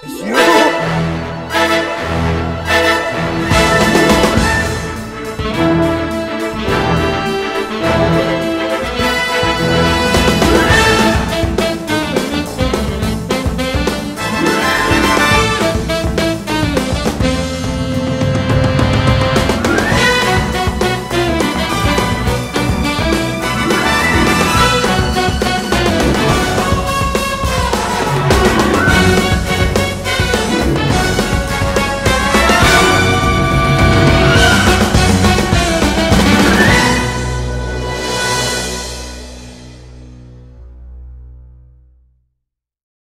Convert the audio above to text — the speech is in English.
It's you!